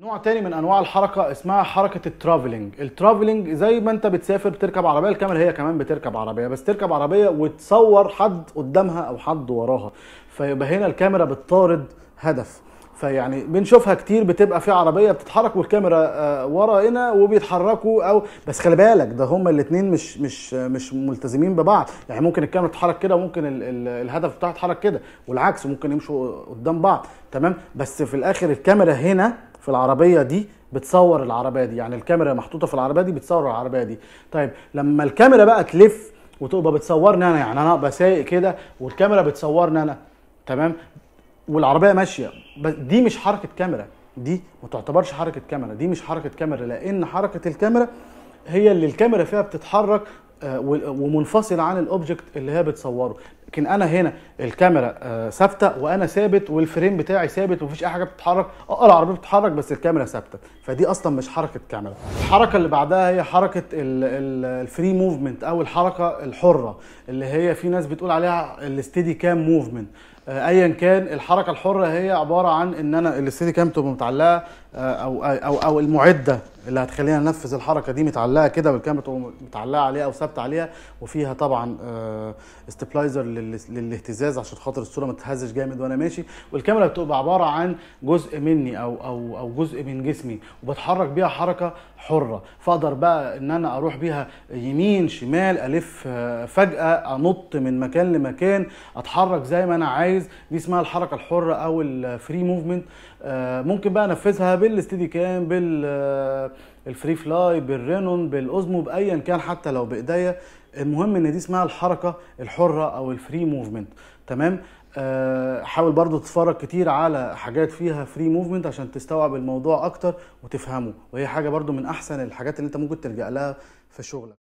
نوع تاني من أنواع الحركة اسمها حركة ال traveling ال traveling زي ما أنت بتسافر بتركب عربية الكاميرا هي كمان بتركب عربية بس تركب عربية وتصور حد قدامها أو حد وراها. فيبقى هنا الكاميرا بتطارد هدف. فيعني بنشوفها كتير بتبقى في عربية بتتحرك والكاميرا آه، ورا هنا وبيتحركوا أو بس خلي بالك ده هما الاثنين مش مش مش ملتزمين ببعض. يعني ممكن الكاميرا تتحرك كده وممكن ال ال الهدف بتاعها يتحرك كده والعكس ممكن يمشوا قدام بعض. تمام؟ بس في الآخر الكاميرا هنا في العربية دي بتصور العربية دي. يعني الكاميرا محطوطة في العربية دي بتصور العربية دي. طيب لما الكاميرا بقى تلف وتبقى بتصورني أنا يعني أنا أبقى سايق كده والكاميرا بتصورني أنا تمام؟ والعربية ماشية. دي مش حركة كاميرا. دي ما تعتبرش حركة كاميرا. دي مش حركة كاميرا لأن حركة الكاميرا هي اللي الكاميرا فيها بتتحرك آه، ومنفصله عن ال object اللي هي بتصوره. لكن أنا هنا الكاميرا آه، ثابتة وأنا ثابت وال frame بتاعي ثابت ومفيش أي حاجة بتتحرك. آه العربيه بتتحرك بس الكاميرا ثابتة. فدي أصلا مش حركة كاميرا. الحركة اللي بعدها هي حركة ال free movement أو الحركة الحرة اللي هي في ناس بتقول عليها ال steady cam movement ايا كان الحركة الحرة هي عبارة عن إن أنا ال steady cam تبقى متعلقة آه، أو أو أو المعدة اللي هتخلينا ننفذ الحركة دي متعلقة كده والكاميرا تبقى متعلقة عليها أو ثابتة عليها وفيها طبعا stabilizer للاهتزاز عشان خاطر الصورة ما تتهزش جامد وأنا ماشي. والكاميرا بتبقى عبارة عن جزء مني أو أو أو جزء من جسمي وبتحرك بيها حركة حرة. فأقدر بقى إن أنا أروح بيها يمين شمال ألف آه، فجأة أنط من مكان لمكان أتحرك زي ما أنا عايز. دي اسمها الحركة الحرة أو ال free movement ممكن بقى أنفذها بال steady cam بال آه، الفري فلاي بالرونين بالأوزمو بأيا كان حتى لو بإيديا. المهم إن دي اسمها الحركة الحرة أو ال free movement تمام؟ آه، حاول برضو تتفرج كتير على حاجات فيها free movement عشان تستوعب الموضوع أكتر وتفهمه. وهي حاجة برضو من أحسن الحاجات اللي أنت ممكن تلجأ لها في شغلك.